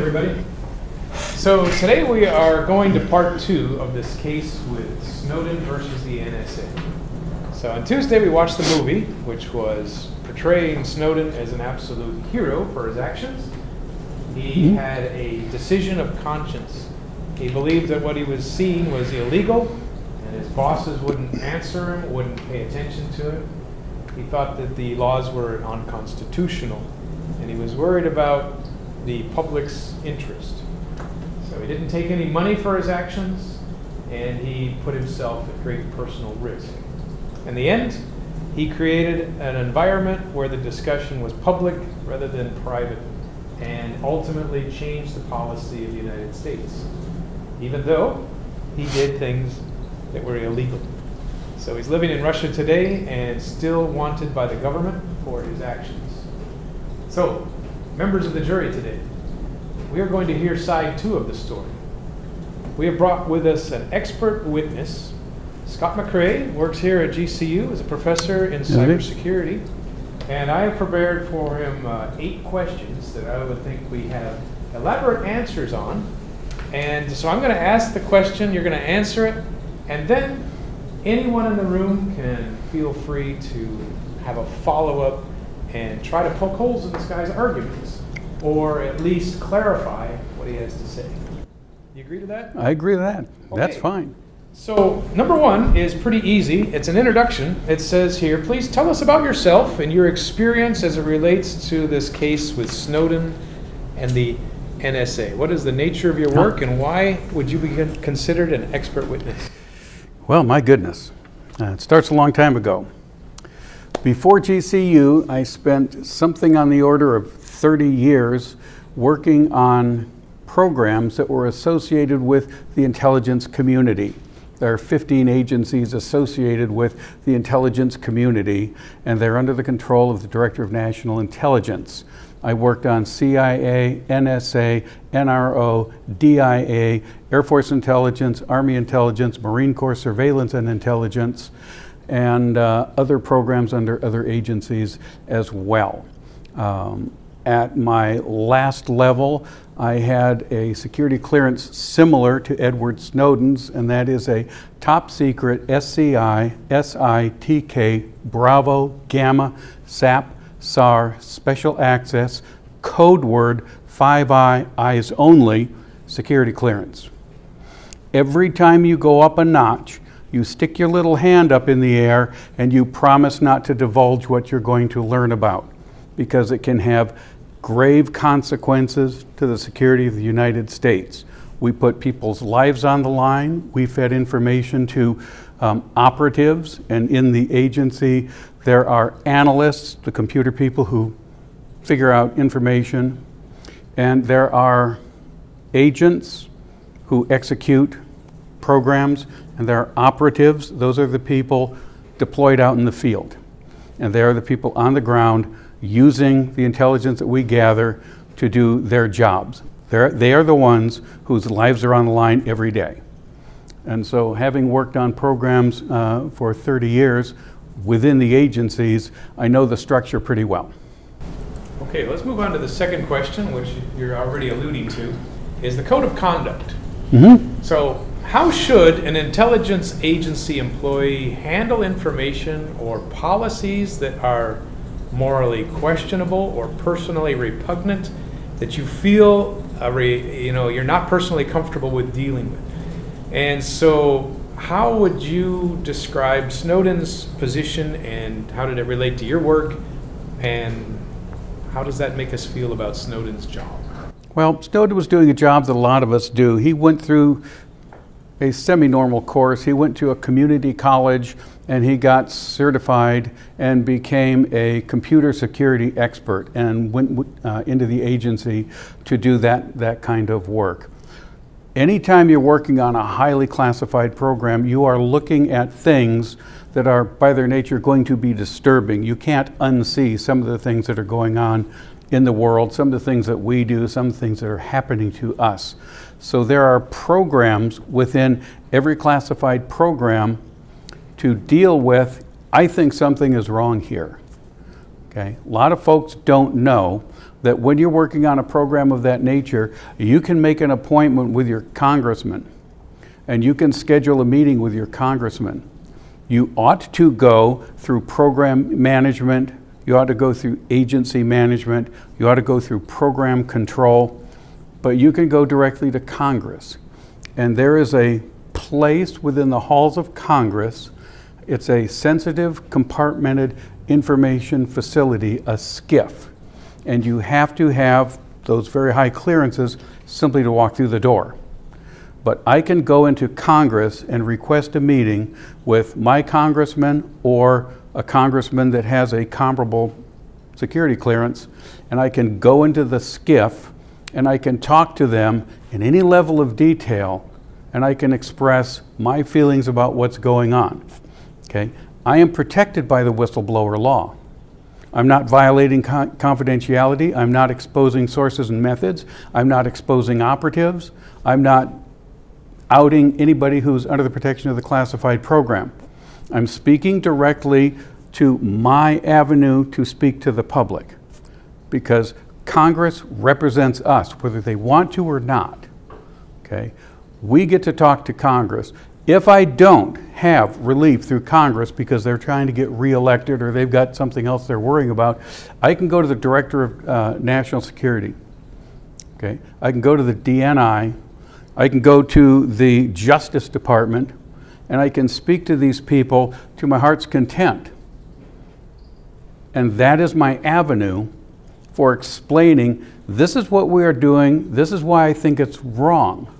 everybody. So today we are going to part two of this case with Snowden versus the NSA. So on Tuesday we watched the movie, which was portraying Snowden as an absolute hero for his actions. He Mhm. had a decision of conscience. He believed that what he was seeing was illegal, and his bosses wouldn't answer him, wouldn't pay attention to him. He thought that the laws were unconstitutional, and he was worried about the public's interest. So he didn't take any money for his actions, and he put himself at great personal risk. In the end, he created an environment where the discussion was public rather than private, and ultimately changed the policy of the United States, even though he did things that were illegal. So he's living in Russia today and still wanted by the government for his actions. So, members of the jury today, we are going to hear side two of the story. We have brought with us an expert witness. Scott McCrea works here at GCU as a professor in Okay. cybersecurity. And I have prepared for him uh, eight questions that I would think we have elaborate answers on. And so I'm going to ask the question, you're going to answer it, and then anyone in the room can feel free to have a follow up and try to poke holes in this guy's arguments, or at least clarify what he has to say. You agree to that? I agree with that. That's fine. So, number one is pretty easy. It's an introduction. It says here, please tell us about yourself and your experience as it relates to this case with Snowden and the NSA. What is the nature of your work and why would you be considered an expert witness? Well, my goodness. Uh, it starts a long time ago. Before GCU, I spent something on the order of 30 years working on programs that were associated with the intelligence community. There are 15 agencies associated with the intelligence community, and they're under the control of the Director of National Intelligence. I worked on CIA, NSA, NRO, DIA, Air Force Intelligence, Army Intelligence, Marine Corps Surveillance and Intelligence, and uh, other programs under other agencies as well. Um, at my last level, I had a security clearance similar to Edward Snowden's, and that is a top secret SCI, SITK, Bravo, Gamma, SAP, SAR, Special Access, code word 5I, eyes only, security clearance. Every time you go up a notch, you stick your little hand up in the air and you promise not to divulge what you're going to learn about because it can have grave consequences to the security of the United States. We put people's lives on the line. We fed information to um, operatives, and in the agency, there are analysts, the computer people who figure out information, and there are agents who execute programs, and there are operatives. Those are the people deployed out in the field. And they are the people on the ground using the intelligence that we gather to do their jobs. They're, they are the ones whose lives are on the line every day. And so, having worked on programs uh, for 30 years within the agencies, I know the structure pretty well. Okay, let's move on to the second question, which you're already alluding to, is the code of conduct. Mm-hmm. So, how should an intelligence agency employee handle information or policies that are morally questionable or personally repugnant that you feel uh, re, you know you're not personally comfortable with dealing with? And so, how would you describe Snowden's position, and how did it relate to your work, and how does that make us feel about Snowden's job? Well, Snowden was doing a job that a lot of us do. He went through a semi normal course. He went to a community college and he got certified and became a computer security expert and went uh, into the agency to do that, that kind of work. Anytime you're working on a highly classified program, you are looking at things that are, by their nature, going to be disturbing. You can't unsee some of the things that are going on in the world, some of the things that we do, some things that are happening to us. So there are programs within every classified program to deal with, I think something is wrong here. Okay? A lot of folks don't know that when you're working on a program of that nature, you can make an appointment with your congressman and you can schedule a meeting with your congressman. You ought to go through program management, you ought to go through agency management, you ought to go through program control, but you can go directly to Congress. And there is a place within the halls of Congress. It's a sensitive, compartmented information facility, a SCIF. And you have to have those very high clearances simply to walk through the door. But I can go into Congress and request a meeting with my congressman or a congressman that has a comparable security clearance, and I can go into the SCIF and I can talk to them in any level of detail and I can express my feelings about what's going on. Okay? I am protected by the whistleblower law. I'm not violating con- confidentiality. I'm not exposing sources and methods. I'm not exposing operatives. I'm not outing anybody who's under the protection of the classified program. I'm speaking directly to my avenue to speak to the public because Congress represents us, whether they want to or not. Okay? We get to talk to Congress. If I don't have relief through Congress because they're trying to get reelected or they've got something else they're worrying about, I can go to the Director of uh, National Security. Okay? I can go to the DNI. I can go to the Justice Department and I can speak to these people to my heart's content. And that is my avenue for explaining this is what we are doing, this is why I think it's wrong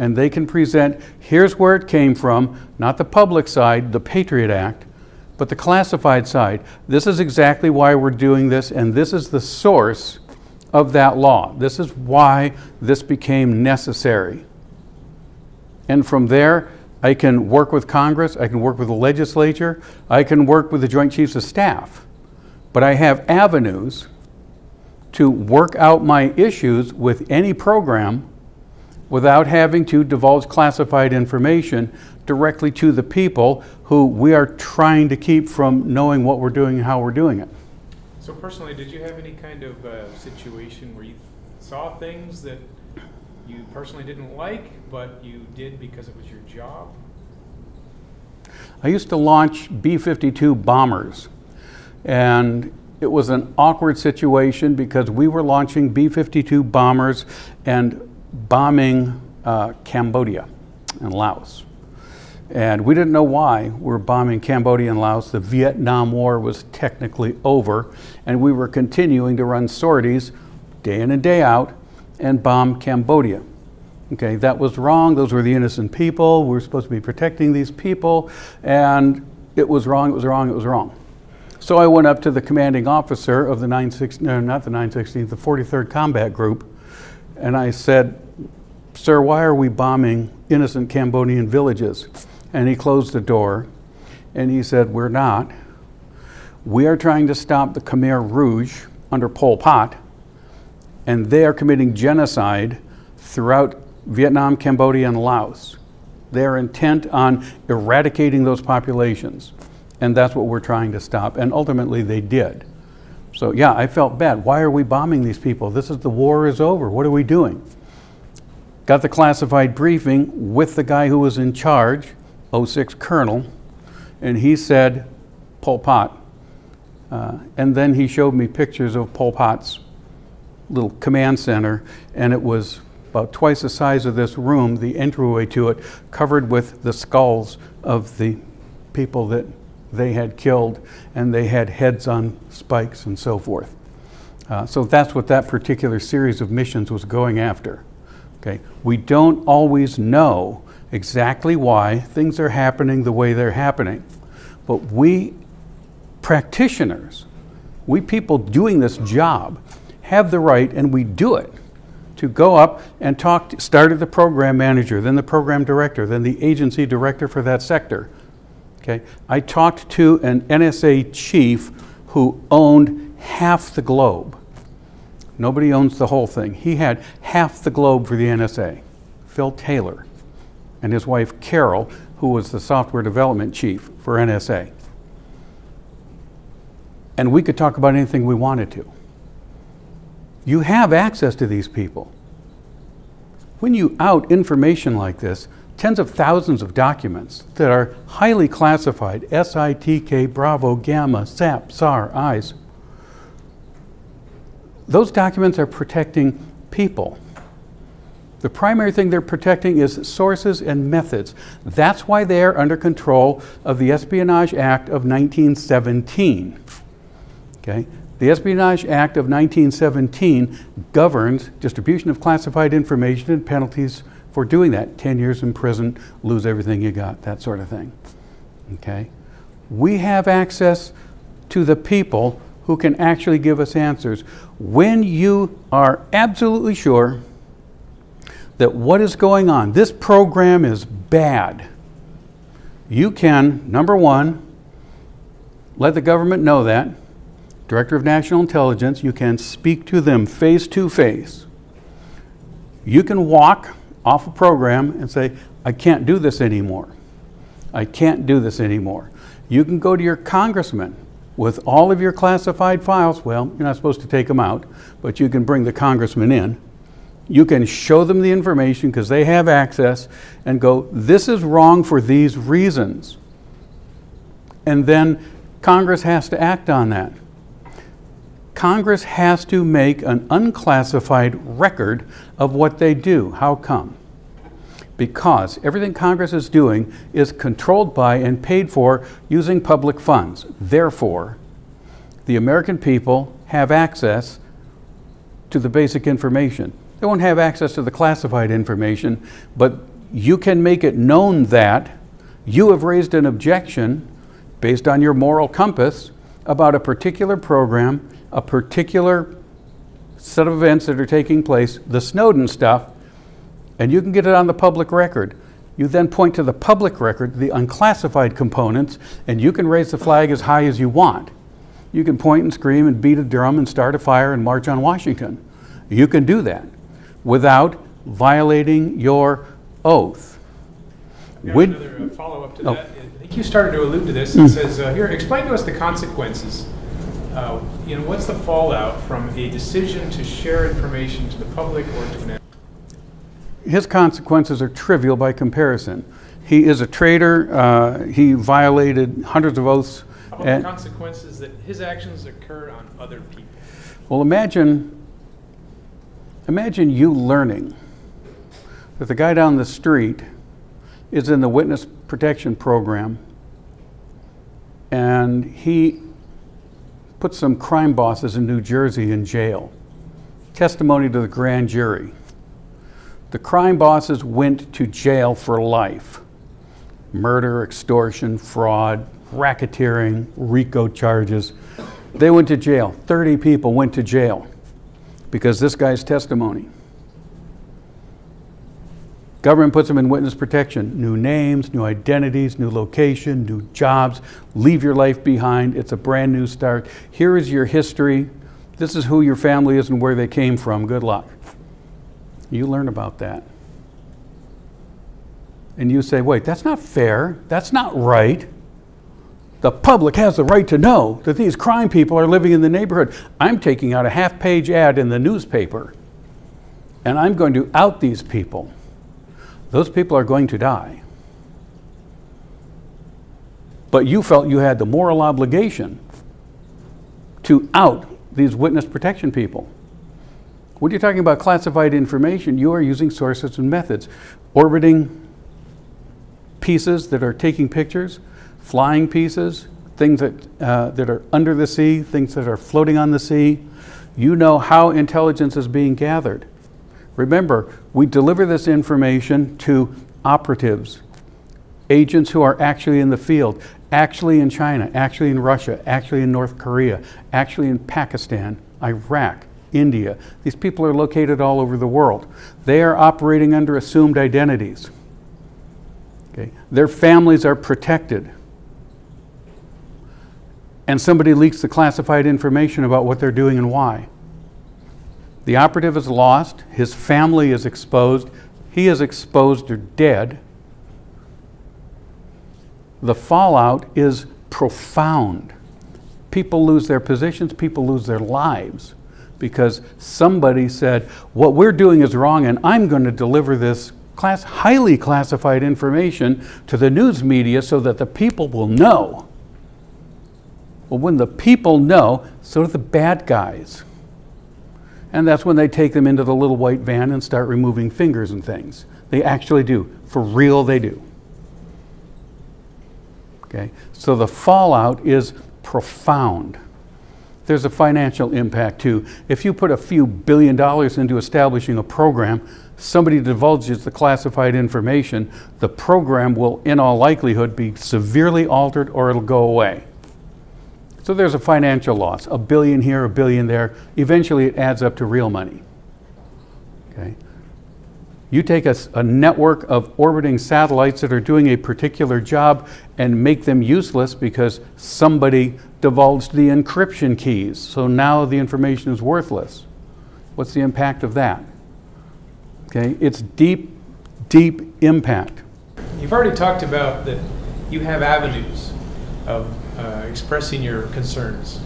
and they can present here's where it came from, not the public side, the Patriot Act, but the classified side. This is exactly why we're doing this, and this is the source of that law. This is why this became necessary. And from there, I can work with Congress, I can work with the legislature, I can work with the Joint Chiefs of Staff. But I have avenues to work out my issues with any program without having to divulge classified information directly to the people who we are trying to keep from knowing what we're doing and how we're doing it. So personally, did you have any kind of uh, situation where you saw things that you personally didn't like, but you did because it was your job? I used to launch B-52 bombers, and it was an awkward situation because we were launching B-52 bombers and bombing uh, Cambodia and Laos. And we didn't know why we were bombing Cambodia and Laos. The Vietnam War was technically over, and we were continuing to run sorties day in and day out and bomb Cambodia. Okay, that was wrong. Those were the innocent people. We were supposed to be protecting these people, and it was wrong, it was wrong, it was wrong. So I went up to the commanding officer of the 916, no, not the 916th, the 43rd Combat Group, and I said, Sir, why are we bombing innocent Cambodian villages? And he closed the door and he said, We're not. We are trying to stop the Khmer Rouge under Pol Pot, and they are committing genocide throughout Vietnam, Cambodia, and Laos. They are intent on eradicating those populations, and that's what we're trying to stop. And ultimately, they did. So yeah, I felt bad. Why are we bombing these people? This is the war is over. What are we doing? Got the classified briefing with the guy who was in charge, 06 Colonel, and he said, Pol Pot. Uh, and then he showed me pictures of Pol Pot's little command center, and it was about twice the size of this room, the entryway to it, covered with the skulls of the people that they had killed, and they had heads on spikes and so forth. Uh, so that's what that particular series of missions was going after. Okay, we don't always know exactly why things are happening the way they're happening, but we practitioners, we people doing this job, have the right, and we do it, to go up and talk. To, started the program manager, then the program director, then the agency director for that sector Okay, I talked to an NSA chief who owned half the globe. Nobody owns the whole thing. He had half the globe for the NSA. Phil Taylor and his wife Carol, who was the software development chief for NSA. and we could talk about anything we wanted to. You have access to these people. When you out information like this, tens of thousands of documents that are highly classified SITK, Bravo, Gamma, SAP, SAR, EYES those documents are protecting people. The primary thing they're protecting is sources and methods. That's why they are under control of the Espionage Act of 1917. Okay? The Espionage Act of 1917 governs distribution of classified information and penalties for doing that. 10 years in prison, lose everything you got, that sort of thing. Okay? We have access to the people who can actually give us answers. When you are absolutely sure that what is going on, this program is bad, you can, number one, let the government know that. Director of National Intelligence, you can speak to them face to face. You can walk off a program and say, I can't do this anymore. I can't do this anymore. You can go to your congressman with all of your classified files. Well, you're not supposed to take them out, but you can bring the congressman in. You can show them the information because they have access and go, this is wrong for these reasons. And then Congress has to act on that. Congress has to make an unclassified record of what they do. How come? Because everything Congress is doing is controlled by and paid for using public funds. Therefore, the American people have access to the basic information. They won't have access to the classified information, but you can make it known that you have raised an objection based on your moral compass about a particular program a particular set of events that are taking place, the Snowden stuff, and you can get it on the public record. You then point to the public record, the unclassified components, and you can raise the flag as high as you want. You can point and scream and beat a drum and start a fire and march on Washington. You can do that without violating your oath. Would, another uh, follow up to oh. that. I think you started to allude to this. It mm. says, uh, here, explain to us the consequences uh, you know, what's the fallout from a decision to share information to the public or to an his consequences are trivial by comparison. He is a traitor. Uh, he violated hundreds of oaths. How about the consequences that his actions occurred on other people? Well, imagine, imagine you learning that the guy down the street is in the witness protection program, and he put some crime bosses in New Jersey in jail. Testimony to the grand jury. The crime bosses went to jail for life. Murder, extortion, fraud, racketeering, RICO charges. They went to jail. 30 people went to jail because this guy's testimony. Government puts them in witness protection. New names, new identities, new location, new jobs. Leave your life behind. It's a brand new start. Here is your history. This is who your family is and where they came from. Good luck. You learn about that. And you say, wait, that's not fair. That's not right. The public has the right to know that these crime people are living in the neighborhood. I'm taking out a half page ad in the newspaper and I'm going to out these people those people are going to die. But you felt you had the moral obligation to out these witness protection people. When you're talking about classified information, you are using sources and methods. Orbiting pieces that are taking pictures, flying pieces, things that, uh, that are under the sea, things that are floating on the sea. You know how intelligence is being gathered. Remember, we deliver this information to operatives, agents who are actually in the field, actually in China, actually in Russia, actually in North Korea, actually in Pakistan, Iraq, India. These people are located all over the world. They are operating under assumed identities. Okay? Their families are protected. And somebody leaks the classified information about what they're doing and why. The operative is lost, his family is exposed, he is exposed or dead. The fallout is profound. People lose their positions, people lose their lives because somebody said, What we're doing is wrong, and I'm going to deliver this class, highly classified information to the news media so that the people will know. Well, when the people know, so do the bad guys. And that's when they take them into the little white van and start removing fingers and things. They actually do. For real, they do. Okay? So the fallout is profound. There's a financial impact too. If you put a few billion dollars into establishing a program, somebody divulges the classified information, the program will, in all likelihood, be severely altered or it'll go away. So there's a financial loss, a billion here, a billion there. Eventually it adds up to real money. Okay? You take a, a, network of orbiting satellites that are doing a particular job and make them useless because somebody divulged the encryption keys. So now the information is worthless. What's the impact of that? Okay, it's deep, deep impact. You've already talked about that you have avenues of uh, expressing your concerns.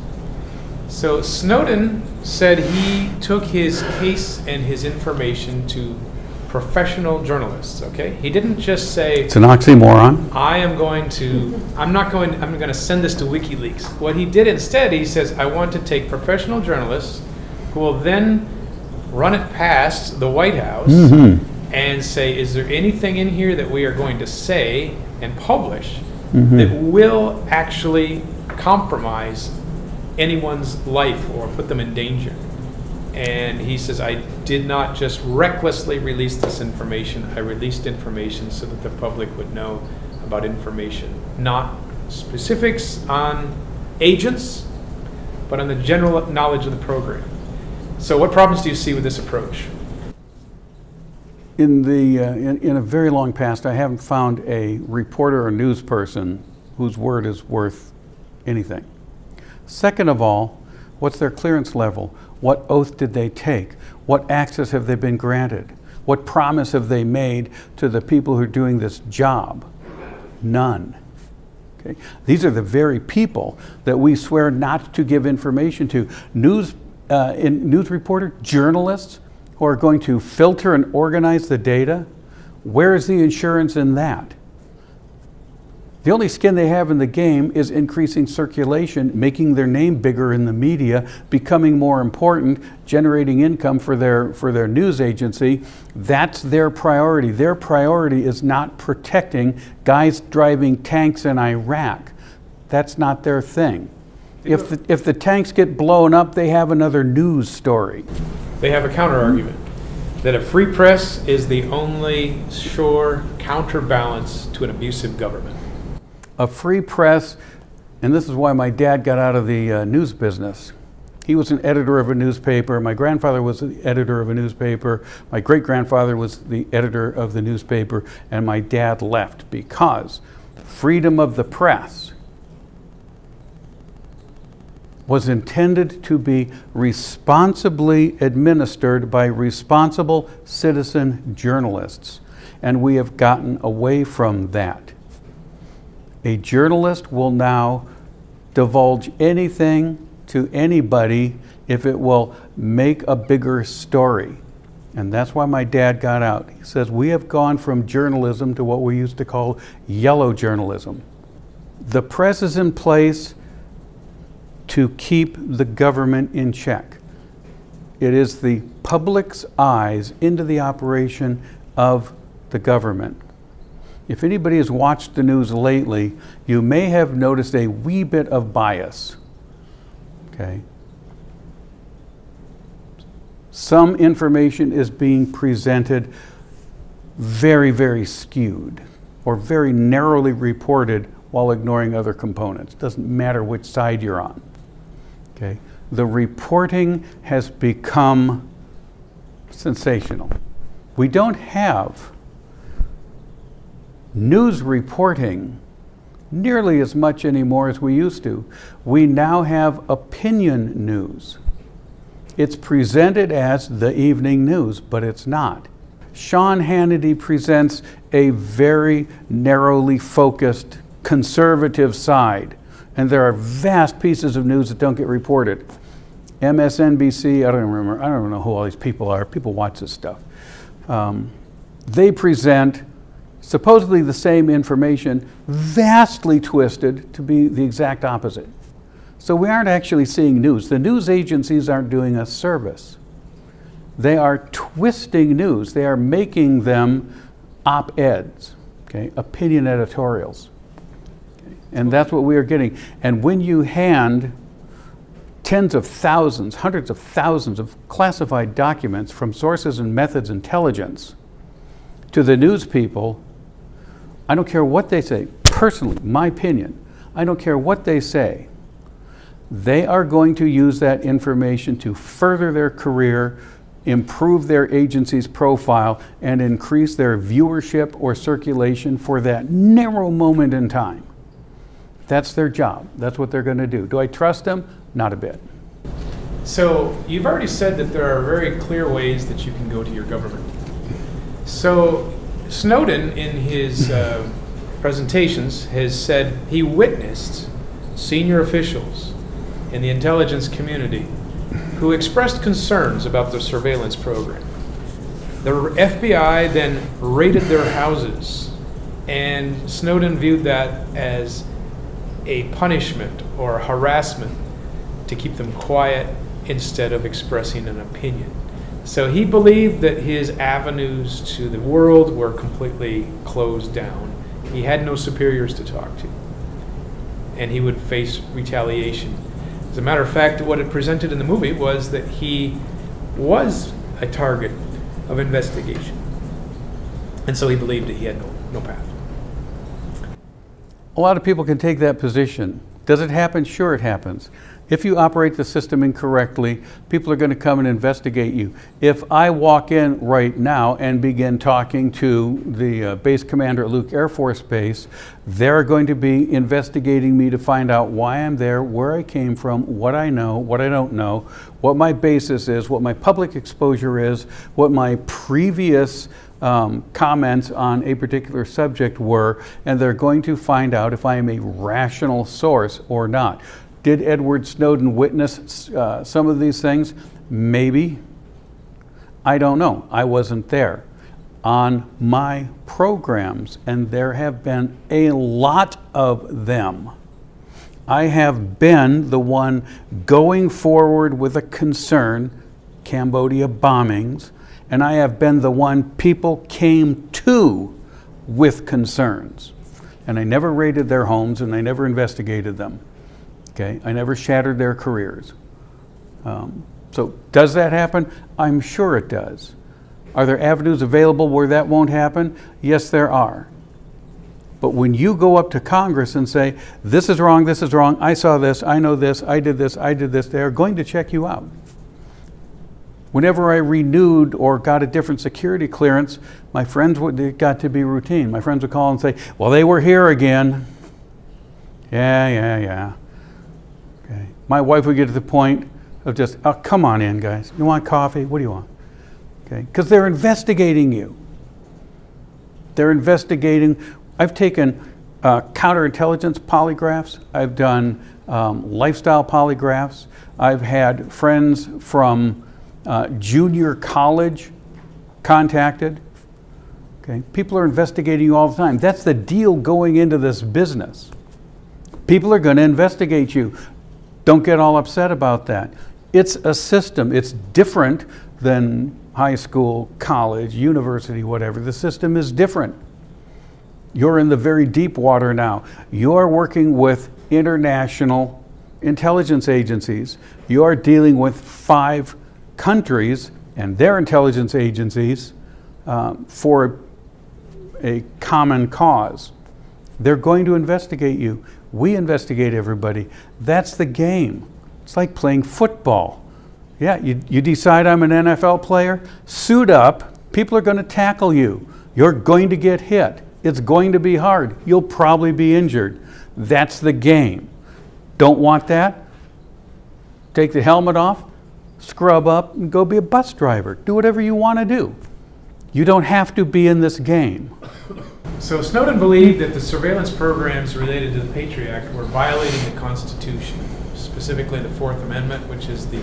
So Snowden said he took his case and his information to professional journalists, okay? He didn't just say It's an oxymoron. I am going to I'm not going I'm going to send this to WikiLeaks. What he did instead, he says I want to take professional journalists who will then run it past the White House mm-hmm. and say, is there anything in here that we are going to say and publish mm-hmm. that will actually compromise anyone's life or put them in danger? And he says, I did not just recklessly release this information, I released information so that the public would know about information, not specifics on agents, but on the general knowledge of the program. So, what problems do you see with this approach? In, the, uh, in, in, a very long past, I haven't found a reporter or news person whose word is worth anything. Second of all, what's their clearance level? What oath did they take? What access have they been granted? What promise have they made to the people who are doing this job? None. Okay? These are the very people that we swear not to give information to. News uh, in news reporter, journalists are going to filter and organize the data. Where is the insurance in that? The only skin they have in the game is increasing circulation, making their name bigger in the media, becoming more important, generating income for their, for their news agency. That's their priority. Their priority is not protecting guys driving tanks in Iraq. That's not their thing. If the, if the tanks get blown up, they have another news story. They have a counter argument that a free press is the only sure counterbalance to an abusive government. A free press, and this is why my dad got out of the uh, news business. He was an editor of a newspaper. My grandfather was the editor of a newspaper. My great grandfather was the editor of the newspaper. And my dad left because freedom of the press was intended to be responsibly administered by responsible citizen journalists, and we have gotten away from that. A journalist will now divulge anything to anybody if it will make a bigger story. And that's why my dad got out. He says, We have gone from journalism to what we used to call yellow journalism. The press is in place to keep the government in check. It is the public's eyes into the operation of the government. If anybody has watched the news lately, you may have noticed a wee bit of bias. Okay? Some information is being presented very, very skewed or very narrowly reported while ignoring other components. Doesn't matter which side you're on. Okay? The reporting has become sensational. We don't have news reporting nearly as much anymore as we used to. We now have opinion news. It's presented as the evening news, but it's not. Sean Hannity presents a very narrowly focused conservative side And there are vast pieces of news that don't get reported. MSNBC, I don't remember, I don't know who all these people are. People watch this stuff. Um, they present supposedly the same information, vastly twisted to be the exact opposite. So we aren't actually seeing news. The news agencies aren't doing us service. They are twisting news. They are making them op-eds, okay, opinion editorials. And that's what we are getting. And when you hand tens of thousands, hundreds of thousands of classified documents from sources and methods intelligence to the news people, I don't care what they say. Personally, my opinion, I don't care what they say. They are going to use that information to further their career, improve their agency's profile, and increase their viewership or circulation for that narrow moment in time. That's their job. That's what they're going to do. Do I trust them? Not a bit. So you've already said that there are very clear ways that you can go to your government. So Snowden, in his uh, presentations, has said he witnessed senior officials in the intelligence community who expressed concerns about the surveillance program. The FBI then raided their houses, and Snowden viewed that as a punishment or harassment to keep them quiet instead of expressing an opinion. So he believed that his avenues to the world were completely closed down. He had no superiors to talk to, and he would face retaliation. As a matter of fact, what it presented in the movie was that he was a target of investigation. And so he believed that he had no, no path. A lot of people can take that position. Does it happen? Sure, it happens. If you operate the system incorrectly, people are going to come and investigate you. If I walk in right now and begin talking to the uh, base commander at Luke Air Force Base, they're going to be investigating me to find out why I'm there, where I came from, what I know, what I don't know, what my basis is, what my public exposure is, what my previous um, comments on a particular subject were, and they're going to find out if I am a rational source or not. Did Edward Snowden witness uh, some of these things? Maybe. I don't know. I wasn't there. On my programs, and there have been a lot of them, I have been the one going forward with a concern, Cambodia bombings, and I have been the one people came to with concerns. And I never raided their homes and I never investigated them. Okay, I never shattered their careers. Um, so does that happen? I'm sure it does. Are there avenues available where that won't happen? Yes, there are. But when you go up to Congress and say, this is wrong, this is wrong, I saw this, I know this, I did this, I did this, they are going to check you out. Whenever I renewed or got a different security clearance, my friends would, it got to be routine. My friends would call and say, well, they were here again. Yeah, yeah, yeah. Okay. My wife would get to the point of just, oh, come on in, guys. You want coffee? What do you want? Okay. Because they're investigating you. They're investigating. I've taken uh, counterintelligence polygraphs. I've done um, lifestyle polygraphs. I've had friends from uh, junior college contacted. Okay. People are investigating you all the time. That's the deal going into this business. People are going to investigate you. Don't get all upset about that. It's a system. It's different than high school, college, university, whatever. The system is different. You're in the very deep water now. You're working with international intelligence agencies. You're dealing with five countries and their intelligence agencies uh, for a common cause. They're going to investigate you. We investigate everybody. That's the game. It's like playing football. Yeah, you, you decide I'm an NFL player, suit up. People are going to tackle you. You're going to get hit. It's going to be hard. You'll probably be injured. That's the game. Don't want that? Take the helmet off, scrub up, and go be a bus driver. Do whatever you want to do. You don't have to be in this game. So Snowden believed that the surveillance programs related to the Patriot Act were violating the Constitution, specifically the Fourth Amendment, which is the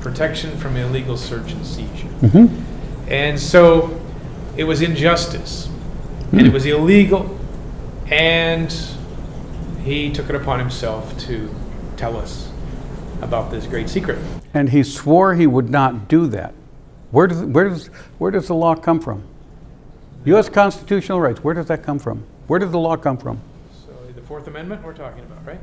protection from illegal search and seizure. Mm-hmm. And so it was injustice, and it mm. was illegal, and he took it upon himself to tell us about this great secret. And he swore he would not do that. Where does, where does, where does the law come from? U.S. constitutional rights, where does that come from? Where does the law come from? So the Fourth Amendment we're talking about, right?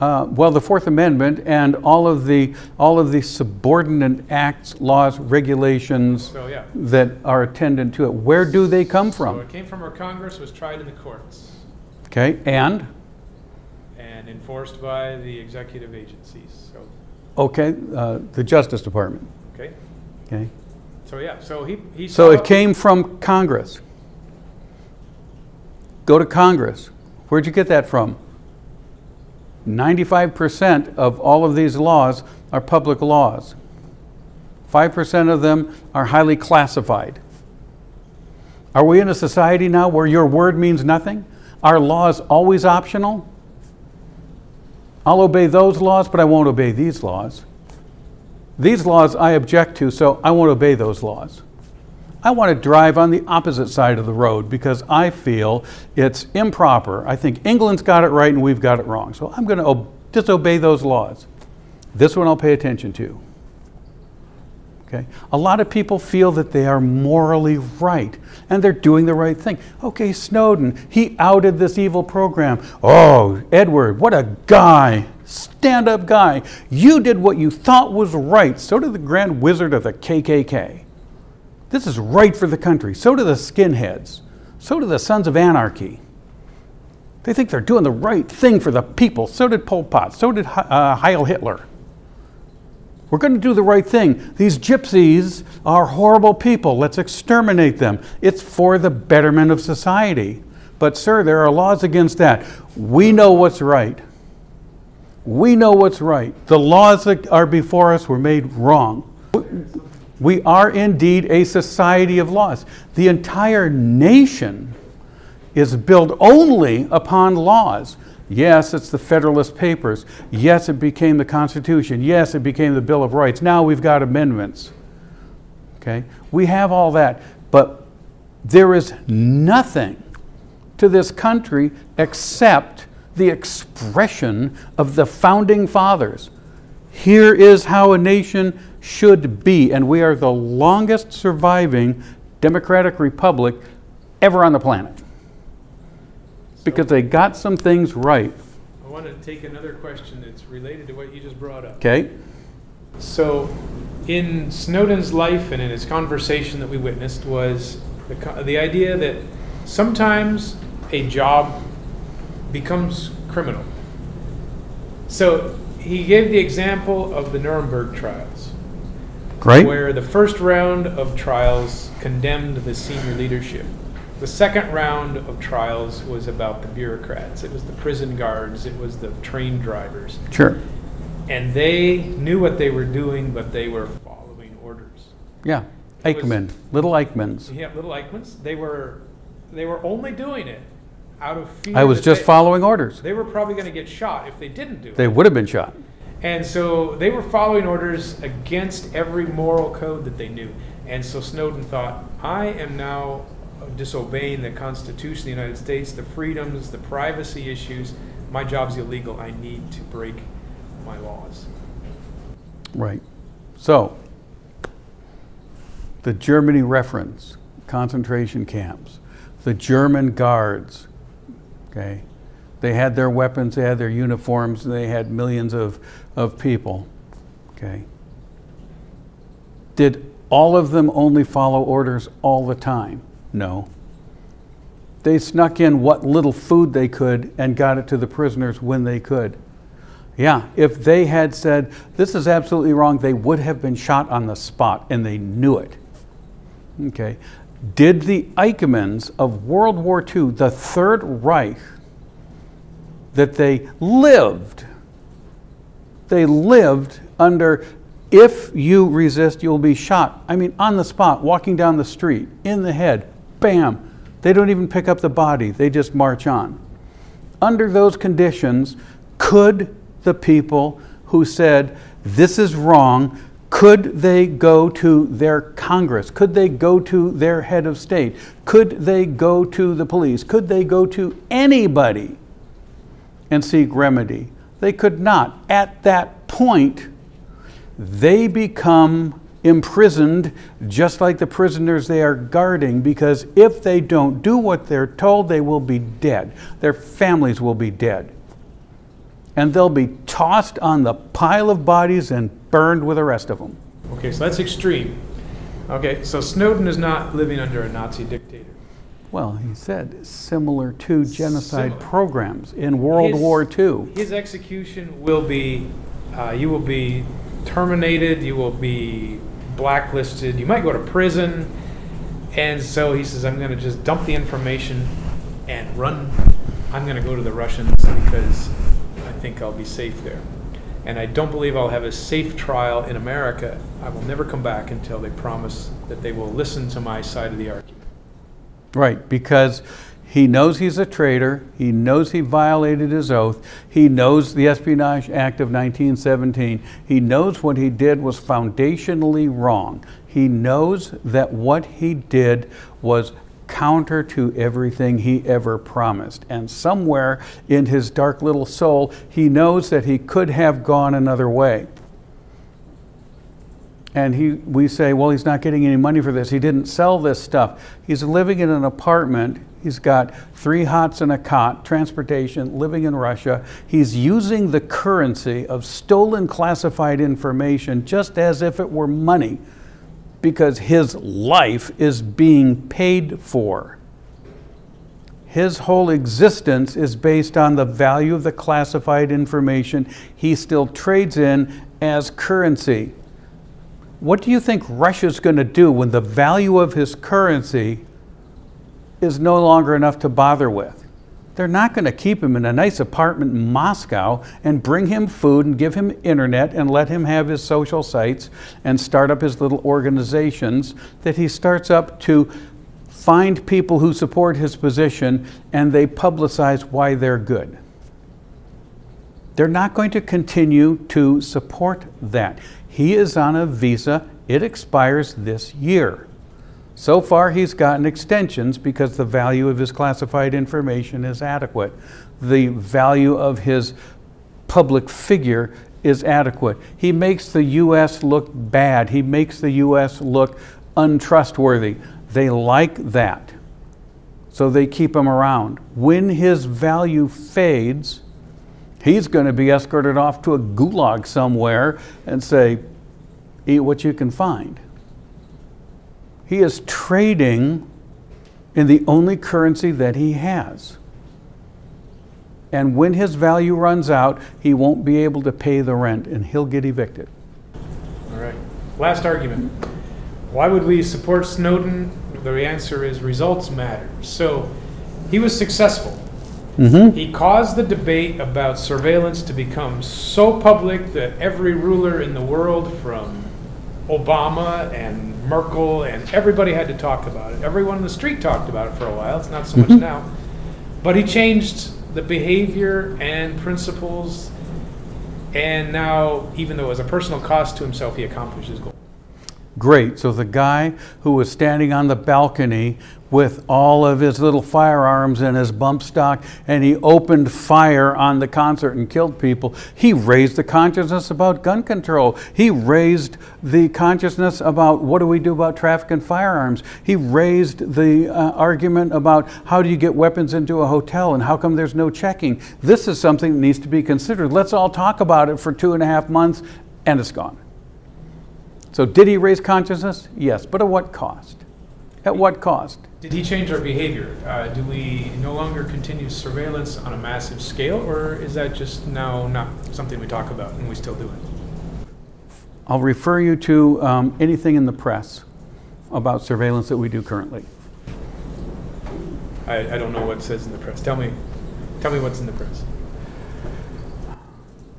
Uh, well, the Fourth Amendment and all of the all of the subordinate acts, laws, regulations So yeah. that are attendant to it. Where do they come So from? it came from our Congress, was tried in the courts, Okay, and and enforced by the executive agencies. So, okay, uh, the Justice Department. okay. Okay, So yeah, so he, he so it came from Congress. Go to Congress. Where'd you get that from? 95% of all of these laws are public laws. 5% of them are highly classified. Are we in a society now where your word means nothing? Are laws always optional? I'll obey those laws, but I won't obey these laws. These laws I object to, so I won't obey those laws. I want to drive on the opposite side of the road because I feel it's improper. I think England's got it right and we've got it wrong. So I'm going to ob- disobey those laws. This one I'll pay attention to. Okay? A lot of people feel that they are morally right and they're doing the right thing. Okay, Snowden, he outed this evil program. Oh, Edward, what a guy. Stand up guy. You did what you thought was right. So did the Grand Wizard of the KKK. This is right for the country. So do the skinheads. So do the Sons of Anarchy. They think they're doing the right thing for the people. So did Pol Pot. So did uh, Heil Hitler. We're going to do the right thing. These gypsies are horrible people. Let's exterminate them. It's for the betterment of society. But, sir, there are laws against that. We know what's right. We know what's right. The laws that are before us were made wrong. We are indeed a society of laws. The entire nation is built only upon laws. Yes, it's the Federalist Papers. Yes, it became the Constitution. Yes, it became the Bill of Rights. Now we've got amendments. Okay? We have all that. But there is nothing to this country except the expression of the founding fathers. Here is how a nation should be, and we are the longest surviving democratic republic ever on the planet because they got some things right. I want to take another question that's related to what you just brought up. Okay? So, in Snowden's life and in his conversation that we witnessed was the, the idea that sometimes a job becomes criminal. So, he gave the example of the Nuremberg trials, Great. where the first round of trials condemned the senior leadership. The second round of trials was about the bureaucrats. It was the prison guards. It was the train drivers. Sure. And they knew what they were doing, but they were following orders. Yeah. It was- Eichmann, little Eichmanns. Yeah, little Eichmanns. They were, they were only doing it out of fear. I was just they, following orders. They were probably going to get shot if they didn't do it. They would have been shot. And so they were following orders against every moral code that they knew. And so Snowden thought, I am now disobeying the Constitution of the United States, the freedoms, the privacy issues. My job's illegal. I need to break my laws. Right. So, the Germany reference, concentration camps, the German guards, okay, they had their weapons, they had their uniforms, they had millions of, of people, okay. Did all of them only follow orders all the time? No. They snuck in what little food they could and got it to the prisoners when they could. Yeah, if they had said, this is absolutely wrong, they would have been shot on the spot, and they knew it. Okay. Did the Eichmanns of World War II, the Third Reich, that they lived, they lived under, if you resist, you'll be shot. I mean, on the spot, walking down the street, in the head, bam, They don't even pick up the body, they just march on. Under those conditions, could the people who said, this is wrong, could they go to their Congress? Could they go to their head of state? Could they go to the police? Could they go to anybody and seek remedy? They could not. At that point, they become imprisoned just like the prisoners they are guarding because if they don't do what they're told, they will be dead. Their families will be dead. And they'll be tossed on the pile of bodies and burned with the rest of them. Okay, so that's extreme. Okay, so Snowden is not living under a Nazi dictator. Well, he said similar to genocide Similar. programs in World His- War II. His execution will be, uh, you will be terminated, you will be blacklisted, you might go to prison. And so he says, I'm going to just dump the information and run. I'm going to go to the Russians because I think I'll be safe there. And I don't believe I'll have a safe trial in America. I will never come back until they promise that they will listen to my side of the argument. Right, because he knows he's a traitor, he knows he violated his oath, he knows the Espionage Act of 1917, he knows what he did was foundationally wrong. He knows that what he did was counter to everything he ever promised. And somewhere in his dark little soul, he knows that he could have gone another way. And he, we say, well, he's not getting any money for this. He didn't sell this stuff. He's living in an apartment. He's got three hots and a cot, transportation, living in Russia. He's using the currency of stolen classified information just as if it were money because his life is being paid for. His whole existence is based on the value of the classified information he still trades in as currency. What do you think Russia's going to do when the value of his currency is no longer enough to bother with? They're not going to keep him in a nice apartment in Moscow and bring him food and give him internet and let him have his social sites and start up his little organizations that he starts up to find people who support his position and they publicize why they're good. They're not going to continue to support that. He is on a visa, it expires this year. So far, he's gotten extensions because the value of his classified information is adequate. The value of his public figure is adequate. He makes the U.S. look bad, he makes the U.S. look untrustworthy. They like that. So they keep him around. When his value fades, he's going to be escorted off to a gulag somewhere and say, eat what you can find. He is trading in the only currency that he has. And when his value runs out, he won't be able to pay the rent and he'll get evicted. All right. Last argument. Why would we support Snowden? The answer is results matter. So he was successful. Mm-hmm. He caused the debate about surveillance to become so public that every ruler in the world, from Obama and Merkel and everybody had to talk about it. Everyone in the street talked about it for a while. It's not so much now. But he changed the behavior and principles. And now, even though it was a personal cost to himself, he accomplished his goal. Great. So the guy who was standing on the balcony with all of his little firearms and his bump stock, and he opened fire on the concert and killed people, he raised the consciousness about gun control. He raised the consciousness about what do we do about traffic and firearms. He raised the uh, argument about how do you get weapons into a hotel and how come there's no checking. This is something that needs to be considered. Let's all talk about it for two and a half months, and it's gone. So, did he raise consciousness? Yes, but at what cost? At what cost? Did he change our behavior? Uh, do we no longer continue surveillance on a massive scale, or is that just now not something we talk about and we still do it? I'll refer you to um, anything in the press about surveillance that we do currently. I, I don't know what it says in the press. Tell me, tell me what's in the press.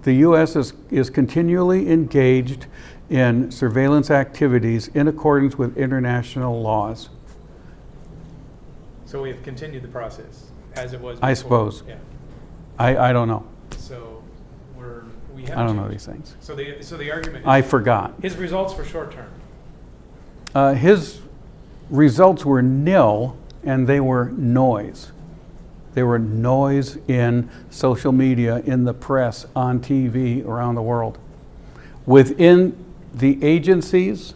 The U.S. is, is continually engaged in surveillance activities in accordance with international laws. So we have continued the process as it was I suppose. Yeah, I, I don't know. so we're, we have I don't know these things. So the, so the argument, I forgot. his results were short-term. Uh, his results were nil and they were noise. They were noise in social media, in the press, on TV around the world. Within the agencies,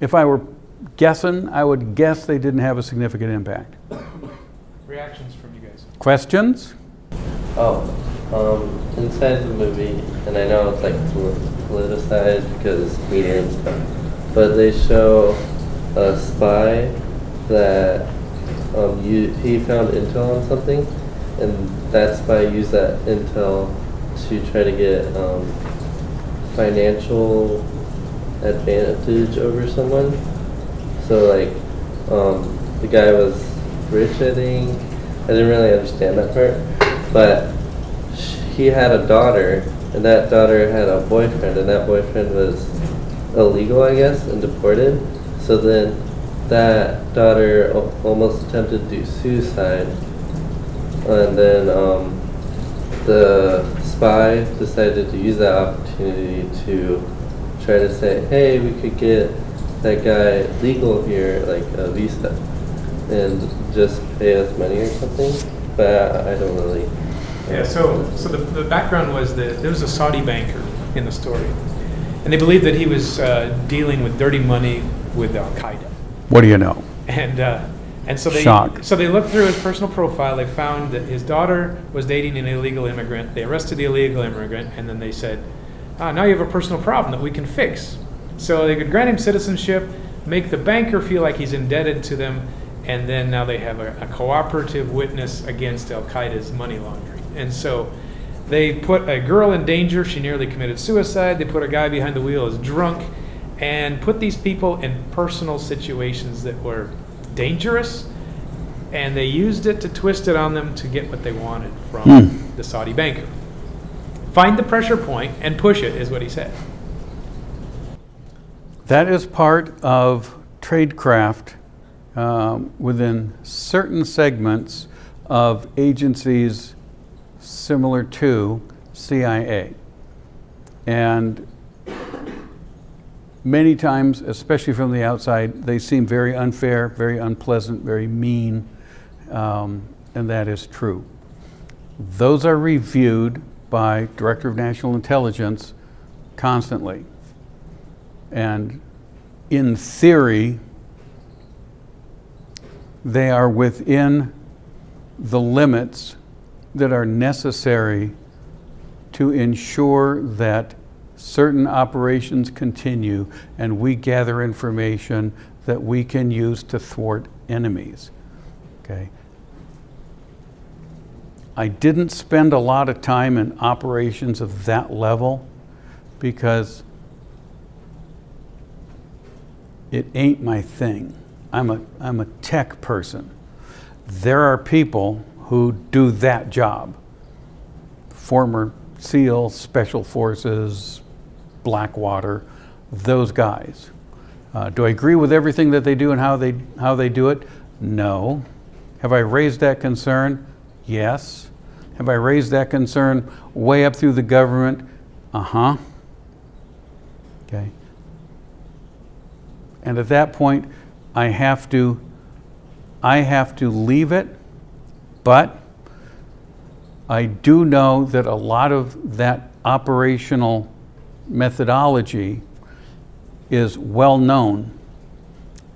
if I were guessing, I would guess they didn't have a significant impact. Reactions from you guys? Questions? Oh, um, inside the movie, and I know it's like politicized because it's media and stuff, but they show a spy that um, you, he found intel on something, and that spy used that intel to try to get um, financial advantage over someone. So like, um, the guy was rich, I think. I didn't really understand that part, but he had a daughter, and that daughter had a boyfriend, and that boyfriend was illegal, I guess, and deported. So then that daughter almost attempted to do suicide, and then um, the spy decided to use that opportunity to try to say, hey, we could get that guy legal here, like a visa, and just pay us money or something. But I, I don't really. Yeah, so, so the, the background was that there was a Saudi banker in the story. And they believed that he was uh, dealing with dirty money with Al Qaeda. What do you know? And, uh, and so they, Shock. so they looked through his personal profile. They found that his daughter was dating an illegal immigrant. They arrested the illegal immigrant, and then they said, ah, now you have a personal problem that we can fix. So they could grant him citizenship, make the banker feel like he's indebted to them, and then now they have a, a cooperative witness against Al Qaeda's money laundering. And so they put a girl in danger. She nearly committed suicide. They put a guy behind the wheel as drunk and put these people in personal situations that were dangerous. And they used it to twist it on them to get what they wanted from Hmm. the Saudi banker. Find the pressure point and push it, is what he said. That is part of tradecraft um, within certain segments of agencies similar to CIA. And many times, especially from the outside, they seem very unfair, very unpleasant, very mean, um, and that is true. Those are reviewed by Director of National Intelligence constantly. And in theory, they are within the limits that are necessary to ensure that certain operations continue and we gather information that we can use to thwart enemies. Okay? I didn't spend a lot of time in operations of that level because it ain't my thing. I'm a, I'm a tech person. There are people who do that job. Former SEAL, Special Forces, Blackwater, those guys. Uh, do I agree with everything that they do and how they, how they do it? No. Have I raised that concern? Yes. Have I raised that concern way up through the government? Uh huh. Okay. And at that point, I have to, I have to leave it, but I do know that a lot of that operational methodology is well known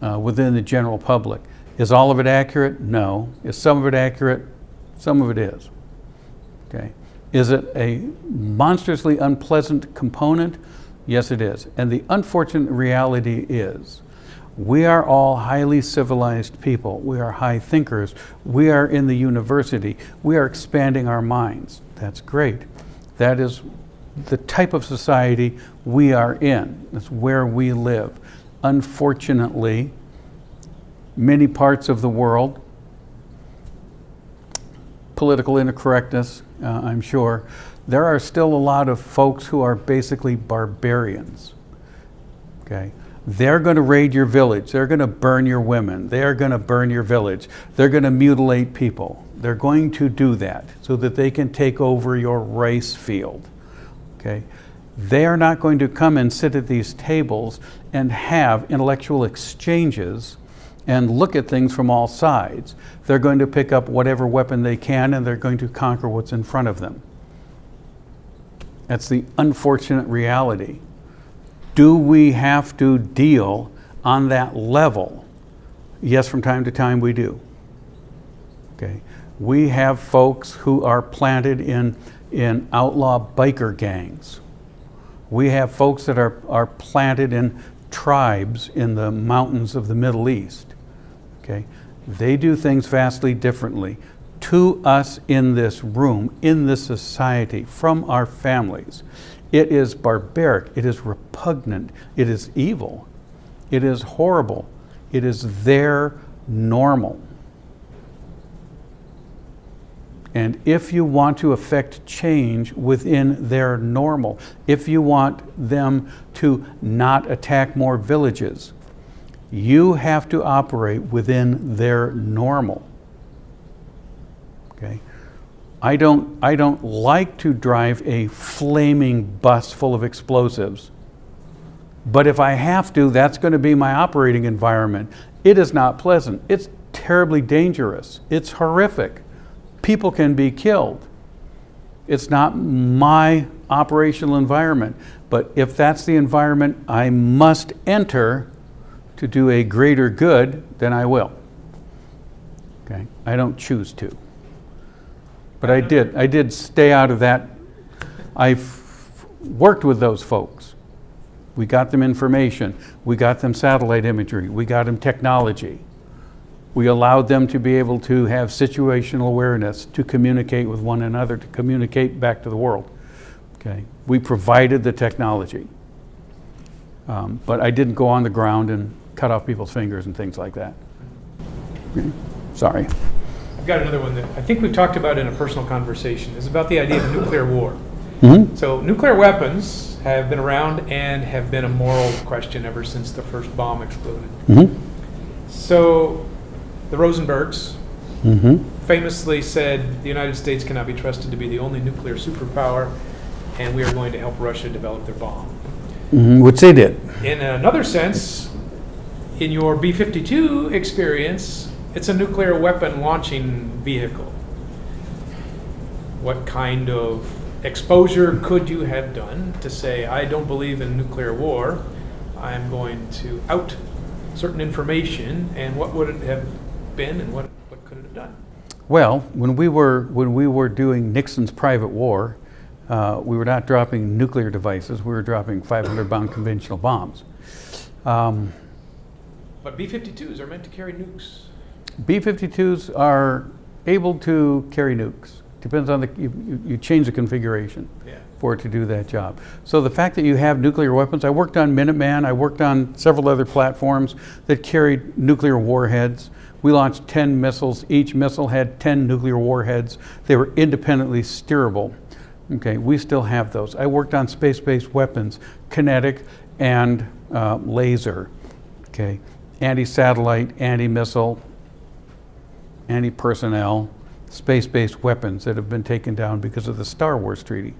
uh, within the general public. Is all of it accurate? No. Is some of it accurate? Some of it is. Okay. Is it a monstrously unpleasant component? Yes, it is. And the unfortunate reality is we are all highly civilized people. We are high thinkers. We are in the university. We are expanding our minds. That's great. That is the type of society we are in. That's where we live. Unfortunately, many parts of the world, political incorrectness, uh, I'm sure, there are still a lot of folks who are basically barbarians. Okay? They're going to raid your village. They're going to burn your women. They're going to burn your village. They're going to mutilate people. They're going to do that so that they can take over your rice field. Okay? They are not going to come and sit at these tables and have intellectual exchanges and look at things from all sides. They're going to pick up whatever weapon they can and they're going to conquer what's in front of them. That's the unfortunate reality. Do we have to deal on that level? Yes, from time to time we do. Okay. We have folks who are planted in, in outlaw biker gangs. We have folks that are, are planted in tribes in the mountains of the Middle East. Okay? They do things vastly differently to us in this room, in this society, from our families. It is barbaric, it is repugnant, it is evil, it is horrible, it is their normal. And if you want to affect change within their normal, if you want them to not attack more villages, you have to operate within their normal. Okay? I don't, I don't like to drive a flaming bus full of explosives. But if I have to, that's going to be my operating environment. It is not pleasant. It's terribly dangerous. It's horrific. People can be killed. It's not my operational environment. But if that's the environment I must enter to do a greater good, then I will. Okay? I don't choose to. But I did. I did stay out of that. I've worked with those folks. We got them information. We got them satellite imagery. We got them technology. We allowed them to be able to have situational awareness, to communicate with one another, to communicate back to the world. Okay. We provided the technology. Um, but I didn't go on the ground and cut off people's fingers and things like that. Okay. Sorry. I've got another one that I think we've talked about in a personal conversation. It's about the idea of nuclear war. Mhm. So nuclear weapons have been around and have been a moral question ever since the first bomb exploded. Mhm. So the Rosenbergs Mhm. famously said the United States cannot be trusted to be the only nuclear superpower, and we are going to help Russia develop their bomb. Mhm. Which they did. In another sense, in your B 52 experience, it's a nuclear weapon launching vehicle. What kind of exposure could you have done to say, I don't believe in nuclear war, I'm going to out certain information, and what would it have been, and what, what could it have done? Well, when we were when we were doing Nixon's private war, uh, we were not dropping nuclear devices. We were dropping 500-pound conventional bombs. Um, But B 52s are meant to carry nukes. B-52s are able to carry nukes. Depends on the you, you, change the configuration Yeah. for it to do that job. So the fact that you have nuclear weapons, I worked on Minuteman, I worked on several other platforms that carried nuclear warheads. We launched 10 missiles. Each missile had 10 nuclear warheads. They were independently steerable. Okay, we still have those. I worked on space-based weapons, kinetic and uh, laser. Okay, anti-satellite, anti-missile, anti-personnel, space-based weapons that have been taken down because of the Star Wars treaty.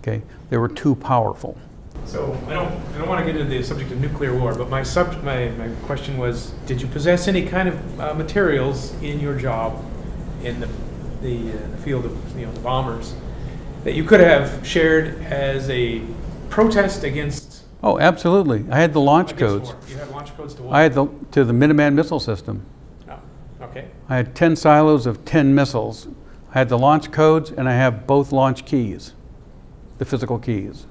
Okay, they were too powerful. So I don't, I don't want to get into the subject of nuclear war, but my sub, my, my question was, did you possess any kind of uh, materials in your job in the, the, uh, the field of, you know, the bombers that you could have shared as a protest against? Oh, absolutely. I had the launch codes. war? You had launch codes to what? I had the to the Minuteman missile system. I had 10 silos of 10 missiles. I had the launch codes and I have both launch keys, the physical keys.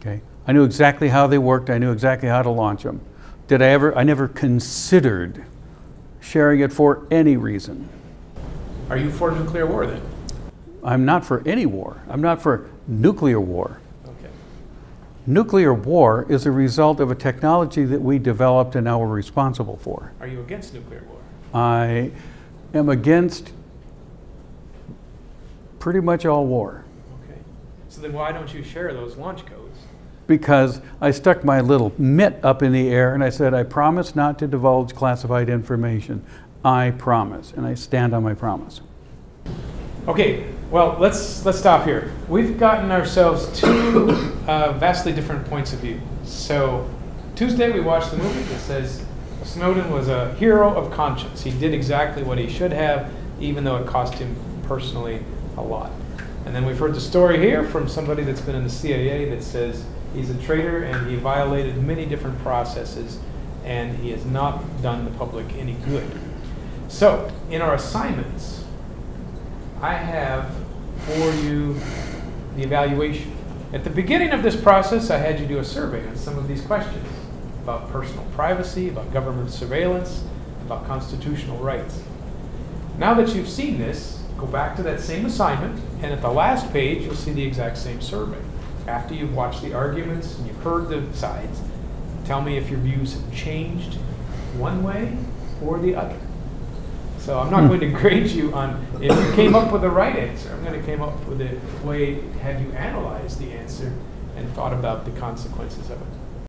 Okay. I knew exactly how they worked. I knew exactly how to launch them. Did I ever? I never considered sharing it for any reason. Are you for nuclear war then? I'm not for any war. I'm not for nuclear war. Okay. Nuclear war is a result of a technology that we developed and now we're responsible for. Are you against nuclear war? I am against pretty much all war. Okay. So then why don't you share those launch codes? because I stuck my little mitt up in the air and I said, I promise not to divulge classified information. I promise. And I stand on my promise. Okay, well, let's, let's stop here. We've gotten ourselves two uh, vastly different points of view. So Tuesday, we watched the movie that says Snowden was a hero of conscience. He did exactly what he should have, even though it cost him personally a lot. And then we've heard the story here from somebody that's been in the CIA that says he's a traitor and he violated many different processes and he has not done the public any good. So, in our assignments, I have for you the evaluation. At the beginning of this process, I had you do a survey on some of these questions about personal privacy, about government surveillance, about constitutional rights. Now that you've seen this, go back to that same assignment, and at the last page, you'll see the exact same survey. After you've watched the arguments and you've heard the sides, tell me if your views have changed one way or the other. So I'm not hmm. going to grade you on if you came up with the right answer. I'm going to come up with a way, have you analyzed the answer and thought about the consequences of it.